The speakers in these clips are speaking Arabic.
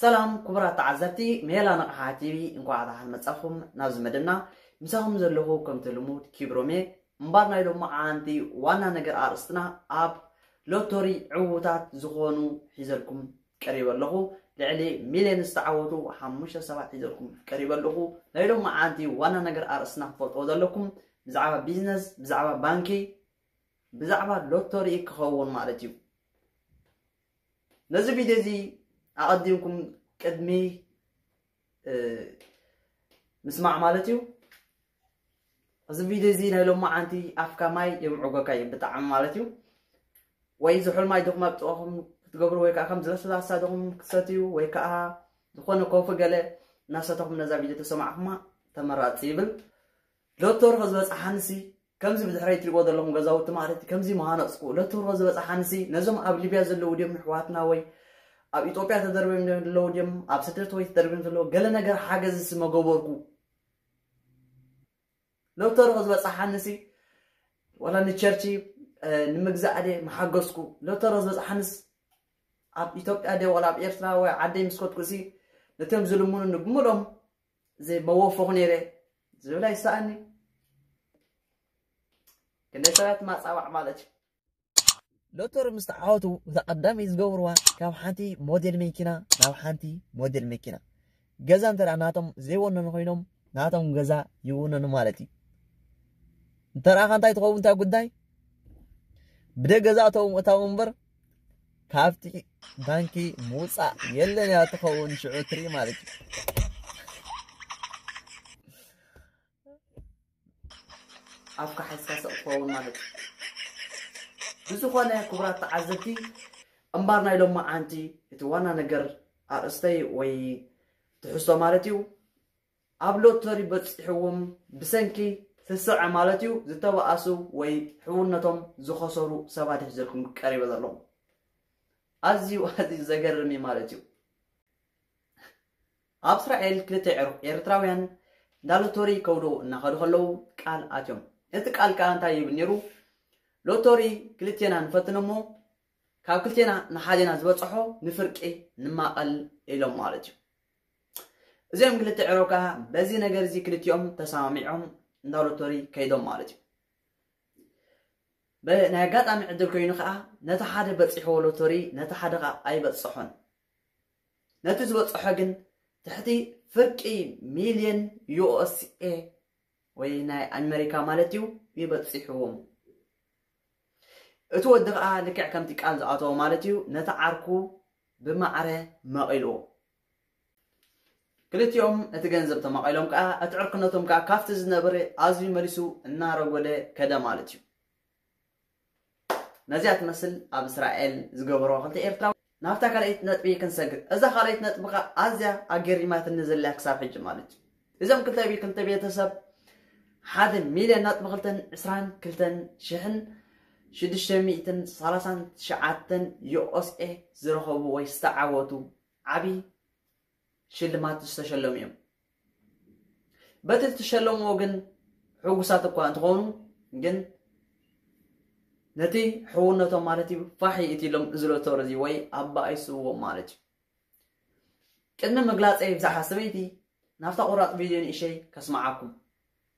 ሰላም ክቡራት ተዓዘብቲ ሜላ ነቕሓ ቲቪ እንኳዕ ድሓን መፃኹም ናብዚ መደብና ምሳኹም ዘለኹ ከምቲ ልሙድ ኪብሮሜ እምበር ናይ ሎማ ዓንቲ ዋና ነገር ኣርእስትና ኣብ ሎቶሪ ዕውታት ዝኾኑ ሒዘልኩም ቀሪብ ኣለኹ ልዕሊ ሚልዮን ዝተዓወቱ ሓሙሽተ ሰባት ሒዘልኩም ቀሪብ ኣለኹ ናይ ሎማ ዓንቲ ዋና ነገር ኣርእስትና ክፈልጥዎ ዘለኩም ብዛዕባ ቢዝነስ ብዛዕባ ባንኪ ብዛዕባ ሎቶሪ ክኸውን ማለት እዩ ነዚ ቪድዮ እዚ أقدمكم قدمي آه، مسمع مالتيو هذا فيديو زين هلو ما عندي أفكا ماي يوم عقا كاي بتعام مالتيو وين زحل ماي دوك ما بتوخم تقبر ويكا خم زلس لاسا دوكم كساتيو ويكا ها دخوان نقوف غالي ناسا توخم نزا فيديو تسمع ما تمرات سيبل لطور غزو بس أحانسي كم زي بدحري تريقو دلهم غزاو تمارتي كم زي مهانا سكو لطور غزو بس أحانسي نزوم أبليبيا زلو وديم نحواتنا وي ኣብ ኢትዮጵያ ተደርብም ዘለዉ ድዮም ኣብ ስደት ወይ ተደርብም ዘለዎ ገለ ነገር ሓገዝ ሓገዝስ መገበርኩ ለውተርኦ ዝበፅሓንሲ ዋላ ንቸርቺ ንምግዛእ ደ መሓገዝኩ ለውተርኦ ዝበፅሓንስ ኣብ ኢትዮጵያ ደ ዋላ ኣብ ኤርትራ ወይ ዓደይ ምስኮትኩ እሲ ነቶም ዝልምኑ ንግምሎም መወፈኹ ነይረ ዝብላይ ይሰኣኒ ክንደይ ሰባት ማፃባዕ ማለት እዩ ሎተሪ ምስ ተዓወቱ እታ ቀዳመይ ዝገብርዋ ካብ ሓንቲ ሞዴል መኪና ናብ ሓንቲ ሞዴል መኪና ገዛ እንተ ደኣ ናቶም ዘይወነኑ ኮይኖም ናቶም ገዛ ይውነኑ ማለት እዩ እንተረኣኻ እንታይ ትኸውን እንታይ ጉዳይ ብደ ገዛ እቶም እታዊ እምበር ካብቲ ባንኪ ምውፃእ የለን እያ ትኸውን ሽዑ ትርኢ ማለት እዩ ኣብካ ሓሳሰ ክኸውን ማለት እዩ ብዝኾነ ክቡራት ተዓዘብቲ እምባር ናይ ሎማ ዓንቲ እቲ ዋና ነገር ኣርእስተይ ወይ ትሕዝቶ ማለት እዩ ኣብ ሎተሪ በፂሕዎም ብሰንኪ ትስርዐ ማለት እዩ ዝተባኣሱ ወይ ሕውነቶም ዝኸሰሩ ሰባት ዝልኩም ቀሪበ ዘለኹ ኣዝዩ ኣዝዩ ዘገርሚ ማለት እዩ ኣብ እስራኤል ክልተ ኤርትራውያን ዳሎቶሪ ከውዶ እናኸዱ ከለዉ ቃል ኣትዮም እቲ ቃል ከዓ እንታይ ይብል ነይሩ ሎቶሪ ክልቴና ንፈትን ፈትንሞ ካብ ክልቴና ንሓደና ዝበፅሖ ንፍርቂ ንማቐል ኢሎም ማለት እዩ እዚኦም ክልተ ዕሮ ከዓ በዚ ነገር እዚ ክልቲኦም ተሰማሚዖም እንዳ ሎቶሪ ከይዶም ማለት እዩ ናይ ኣጋጣሚ ዕድል ኮይኑ ከዓ ነቲ ሓደ በፂሕዎ ሎቶሪ ነቲ ሓደ ከዓ ኣይበፅሖን ነቲ ዝበፅሖ ግን ትሕቲ ፍርቂ ሚልዮን ዩኤስኤ ወይ ናይ ኣሜሪካ ማለት እዩ ይበፂሕዎም اتو دغا لكع كم تقال زاتو مالتيو نتا عركو بمعره ماقيلو كلت يوم اتغنزب تماقيلوم كا اتعركنتم كا كافت زنبري ازي مليسو النار ولا كدا مالتيو نزيات مثل اب اسرائيل زغبرو خلت ايرتاو نافتا كاليت نطبي كنسغر اذا خاليت نطبقا ازيا اغريمات نزل لك صافج مالتيو اذا كنت ابي كنت بيتسب هذا ميلان نطبقلتن اسران كلتن شحن 639 ዩኦስኤ ዝረኸቡ ወይ ዝተዓወቱ ዓብዪ ሽልማት ዝተሸለሙ እዮም በቲ ዝተሸለምዎ ግን ሕጉሳት እኳ እንትኾኑ ግን ነቲ ሕውነቶም ማለት እዩ ፋሒ እቲ ኢሎም ዝለተሩ እዚ ወይ ኣባኣይስዎም ማለት እዩ ቅድሚ ምግላፀ ብዛሓ ሰበይቲ ናብታ ቁራፅ ቪድዮ ንእሸይ ከስማዓኩም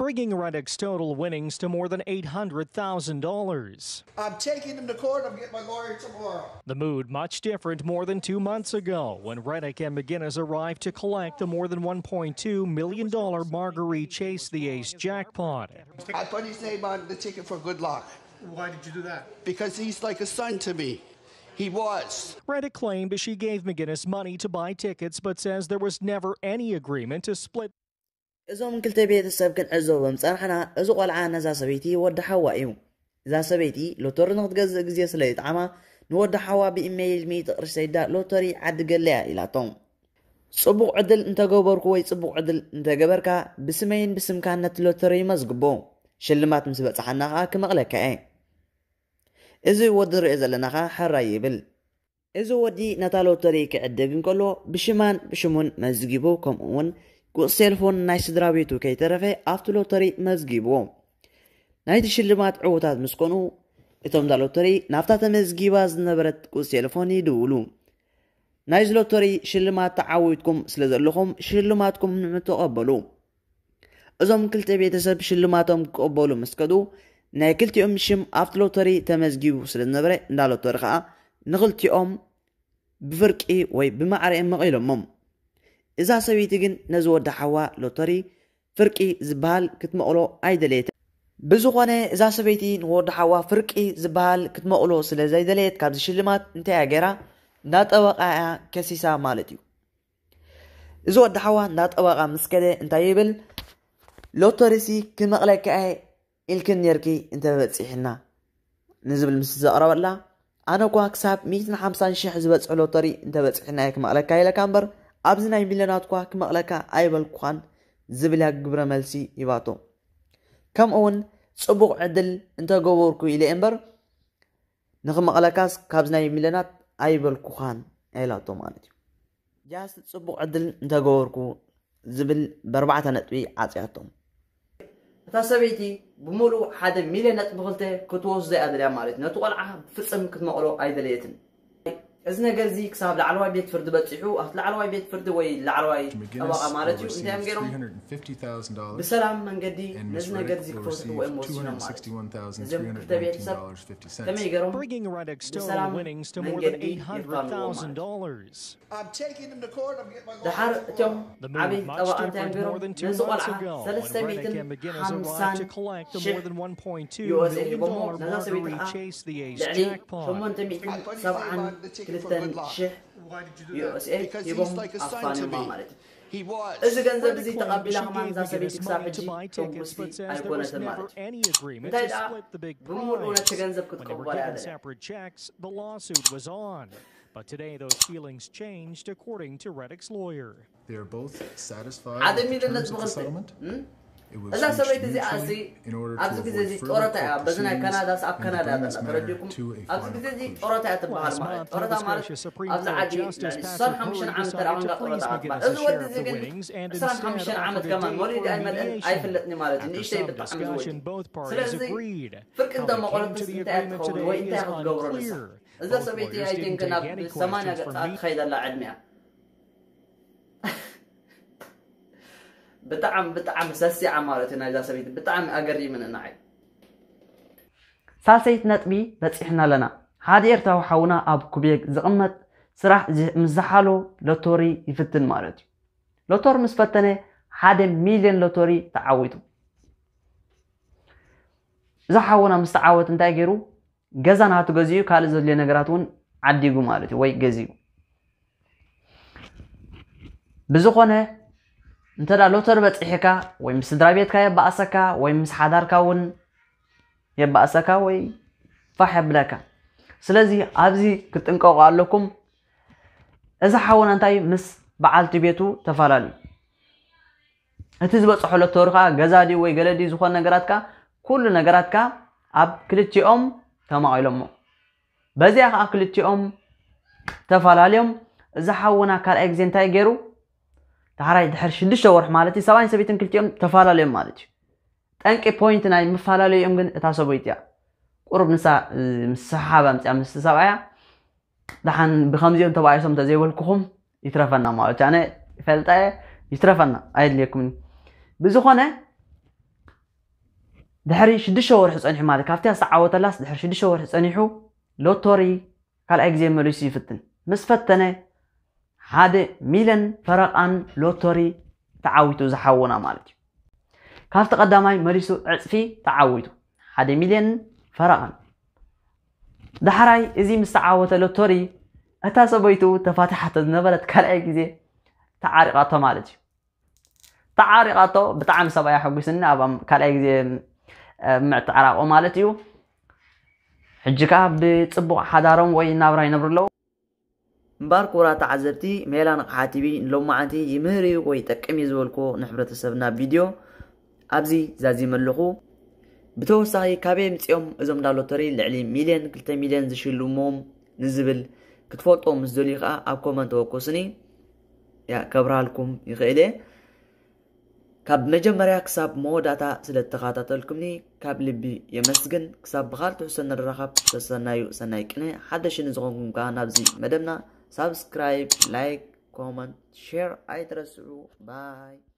bringing Reddick's total winnings to more than $800,000. I'm taking him to court. I'm getting my lawyer tomorrow. The mood much different more than two months ago when Reddick and McGinnis arrived to collect the more than $1.2 million Marguerite Chase the Ace jackpot. I put his name on the ticket for good luck. Why did you do that? Because he's like a son to me. He was. Reddick claimed she gave McGinnis money to buy tickets, but says there was never any agreement to split ازو من كل تبيت السبب كن ازو بمصرحنا ازو قلعا نزا سبيتي ود حوا ايو اذا سبيتي لو تور نقد قز قزي سلايت عما نود حوا بإيميل ميت رسيدا لو توري عد قليا إلى توم صبو عدل انت قبرك وي صبو عدل انت قبرك بسمين بسم كانت لو توري مزقبو شلمات مسبق صحناها كمغلك اي ازو ود رئيز لنخا حرا يبل ازو ودي نتا لو توري كعدبين كلو بشمان بشمون مزقبو كم اون ጉዕሴንፎን ናይ ስድራ ቤቱ ከይተረፈ ኣብቲ ሎተሪ መዝጊብዎም ናይቲ ሽልማት ዕዉታት ምስ ኮኑ እቶም ዛ ሎተሪ ናብታ ተመዝጊባ ዝነበረት ጉዕሴንፎን ይድውሉ ናይዚ ሎተሪ ሽልማት ተዓዊትኩም ስለ ዘለኹም ሽልማትኩም ንዕተቐበሉ እዞም ክልተ ቤተሰብ ሽልማቶም ክቕበሉ ምስ ከዱ ናይ ክልቲኦም ሽም ኣብቲ ሎተሪ ተመዝጊቡ ስለ ዝነበረ እንዳ ሎተሪ ከዓ ንክልቲኦም ብፍርቂ ወይ ብማዕርየ መቒሎሞም እዛ ሰበይቲ ግን ነዚ ወዲ ሓዋ ሎተሪ ፍርቂ ዝበሃል ክትመቕሎ ኣይደለየትን ብዝኾነ እዛ ሰበይቲ ንወዲ ሓዋ ፍርቂ ዝበሃል ክትመቕሎ ስለ ዘይደለየት ካብዚ ሽልማት እንታይ እያ ገይራ እንዳጠበቃ እያ ከሲሳ ማለት እዩ እዚ ወዲ ሓዋ እንዳጠበቃ ምስ ከደ እንታይ ይብል ሎተሪሲ ክመቕለካየ ኢልክን ነርኪ እንተበፂሕና ንዝብል ምስ ዘቕረበላ ኣነ እኳ ክሳብ 150 ሽሕ ዝበፅሕ ሎተሪ እንተበፂሕና እየ ክመቕለካ ኢለካ እምበር ኣብዚ ናይ ሚለናት ኳ ክመቕለካ ኣይበልኩኻን ዝብል ግብረ መልሲ ይባቶ ከምኡ እውን ፅቡቕ ዕድል እንተገበርኩ ኢለ እምበር ንኽመቕለካስ ካብዚ ናይ ሚለናት ኣይበልኩኻን ኢላቶ ማለት እዩ ጃስ ፅቡቕ ዕድል እንተገበርኩ ዝብል ብኣርባዕተ ነጥቢ ዓፅያቶም እታ ሰበይቲ ብሙሉእ ሓደ ሚልዮን ነጥቢ ክልተ ክትወስዶ ኣይኣድልያ ማለት እዩ ነቲ ቆልዓ ብፍፅም ክትመቕሎ ኣይደለየትን إذن جزي كساب العلوي بيت فرد بتصحو أطلع العلوي بيت فرد وي العلوي أبغى أمارتي وإنتهم قرم بسلام من جدي إذن جزي فرد وإموزنا مارتي إذن كتبت سب تمي قرم بسلام من جدي إذن مارتي دحر تم عبي أبغى أنتهم قرم نزول عام ثلاثة ميتن خمسان شح يوزي بمو نزول سبيت عام يعني ثم أنتم ميتن سبعان ሁለተን ሺህ ዩኤስኤ ሂቦም አፋንዮም ማለት እዩ እዚ ገንዘብ እዚ ተቐቢላ ከማን ዛ ሰበይቲ ክሳብ ሕጂ ሕጉስቲ ኣይኮነትን ማለት እዩ እንታይ ደኣ ብምሉእ ነቲ ገንዘብ ክትቀበል ያለ But today, those feelings changed according to Reddick's lawyer. They are both satisfied with the terms of the settlement. Hmm? እዛ ሰበይቲ እዚኣ ሲ ኣብዚ ግዜ እዚ ጦረታ እያ በዝናይ ካናዳ ኣብ ካናዳ ዘላ ተረዲኩም ኣብዚ ግዜ እዚ ጦረታ እያ ትበሃል ማለት ጦረታ ማለት ኣብዚ ዓዲ 25 ዓመት ተረኣንጋ ጦረታ ኣትባ እዚ ወዲ እዚ ግን 25 ዓመት ከማን ወሊድ ኣይመልአን ኣይፍለጥኒ ማለት እዩ ንእሽተይ ብጣዕሚ ዝወዲ ስለዚ ፍርቂ እንተመቆለትስ እንታይ እያ ትኸውን ወይ እንታይ ክትገብሮ ንሳ እዛ ሰበይቲ ኣይቲንክ ናብ 8 ገፃ ትኸይደላ ዕድሚ እያ ብጣዕሚ ብጣዕሚ ሰሲዓ ማለት እዩ ናይዛ ሰበይቲ ብጣዕሚ ኣገሪምን እና ዓይ ሳልሰይት ነጥቢ በፂሕና ኣለና ሓደ ኤርትራዊ ሓውና ኣብ ኩቤክ ዝቕመጥ ስራሕ ምስ ዝሓሎ ሎቶሪ ይፍትን ማለት እዩ ሎቶር ምስ ፈተነ ሓደ ሚልዮን ሎቶሪ ተዓዊቱ እዛ ሓውና ምስ ተዓወት እንታይ ገይሩ ገዛ ናቱ ገዚኡ ካልእ ዘድልዮ ነገራት እውን ዓዲጉ ማለት እዩ ወይ ገዚኡ ብዝኾነ እንተዳ ሎተሪ በፂሕካ ወይ ምስ ስድራ ቤትካ የባእሰካ ወይ ምስ ሓዳርካ እውን የባእሰካ ወይ ፋሕ የብለካ ስለዚ ኣብዚ ክጥንቀቑ ኣለኩም እዚ ሓውና እንታይ ምስ በዓልቲ ቤቱ ተፈላለዩ እቲ ዝበፅሖ ሎተሪ ከዓ ገዛ ድዩ ወይ ገለ ድዩ ዝኾነ ነገራትካ ኩሉ ነገራትካ ኣብ ክልቲኦም ተማቒሎሞ በዚኣ ከዓ ክልቲኦም ተፈላለዮም እዚ ሓውና ካልኣይ ግዜ እንታይ ገይሩ تعرف دحر شدش ورح مالتي سواء سبي تنكل يوم تفعل اليوم مالتي تانك بوينت ناي مفعل اليوم جن تعصبوا يتيا قرب نسا مسحابة مس أم سبعة دحن بخمس يوم تبعي سام تزيل كهم يترفنا مال تانة فلتة يترفنا عيد ليكم بزخنة دحر شدش ورح سانح مالك كافتي أسعى وتلاس دحر شدش ورح سانحو لوتوري قال أجزي مريسي فتن مس فتنه هذا ميلان فرق عن لوتوري تعويتو زحونا مالتي كاف تقدماي مريسو عصفي تعويتو هذا ميلان فرق عن دحراي ازي مستعاوته لوتوري اتا سبيتو تفاتحت النبلت كالعي كزي تعارقاتو مالتي تعارقاتو بتعام سبايا حقوسن ابا كالعي كزي مع تعراقو مالتيو حجكا بتصبو حدارهم وين نابراي نبرلو እምባርኩራት ተዓዘብቲ ሜላን ቃሓቲቢ ንሎም መዓንቲ ይምህርዩ ወይ ጠቅም እዩ ዝበልኮ ንሕብረተሰብና ቪድዮ ኣብዚ ዛዚም ኣለኹ ብተወሳኺ ካበይ ምፅኦም እዞም ዳሎተሪ ልዕሊ ሚልዮን 2 ሚልዮን ዝሽልሞም ንዝብል ክትፈልጦ ምስ ደልዩ ከዓ ኣብ ኮመንት ወኮስኒ ከብርሃልኩም ይኽእል እየ ካብ መጀመርያ ክሳብ መወዳእታ ስለ ተኸታተልኩምኒ ካብ ልቢ የመስግን ክሳብ ብኻልቲ ሕሰ ንረኻብ ተሰናዩ ሰናይ ቅነ ሓደሽን ዝኾንኩም ከዓ ናብዚ መደብና subscribe like comment share i trust you bye